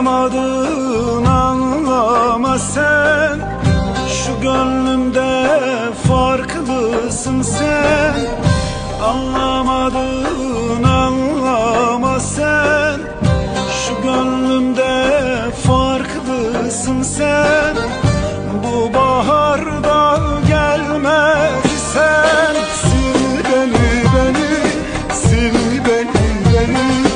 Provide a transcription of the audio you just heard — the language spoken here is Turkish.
anlamadın anlama sen. Şu gönlümde farklısın sen. Anlamadın anlama sen. Şu gönlümde farklısın sen. Bu baharda gelmez sen. Sil beni beni, sil beni beni.